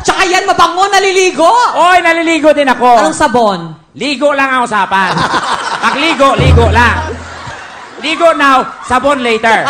Tsaka yan, mabango, naliligo. Oy, naliligo din ako. Anong sabon? Ligo lang ang usapan. Pagligo, ligo lang. Ligo now, sabon later.